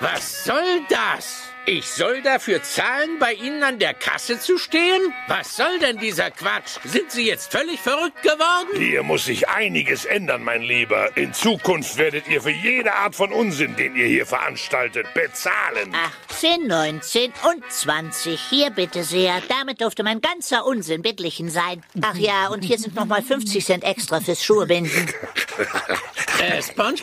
Was soll das? Ich soll dafür zahlen, bei Ihnen an der Kasse zu stehen? Was soll denn dieser Quatsch? Sind Sie jetzt völlig verrückt geworden? Hier muss sich einiges ändern, mein Lieber. In Zukunft werdet ihr für jede Art von Unsinn, den ihr hier veranstaltet, bezahlen. 18, 19 und 20. Hier bitte sehr. Damit durfte mein ganzer Unsinn bittlichen sein. Ach ja, und hier sind nochmal 50 Cent extra fürs Schuhebinden. Äh, Sponge